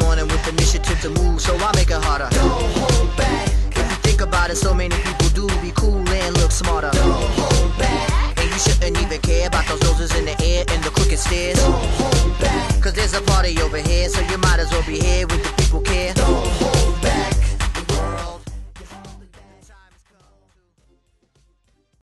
morning with initiative to move, so I make it harder. Don't hold back. If you think about it, so many people do be cool and look smarter. Don't hold back. And you shouldn't even care about those noses in the air and the crooked stairs. Don't hold back. Cause there's a party over here, so you might as well be here with